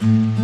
Bye.